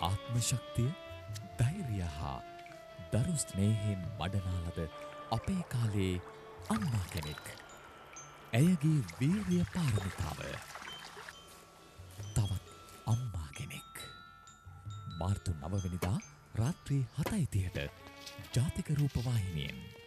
ආත්මශක්තිය ධෛර්ය හා දරුස්නේහෙන් වඩනාලද අපේ කාලේ අම්මා කෙනෙක්. ඇයගේ වීරිය පාරමිතාව. තවත් අම්මා කෙනෙක්. මාර්තු නවවනිදා රාත්‍රී හතයිතියට ජාතික රූපවාහිනියෙන්.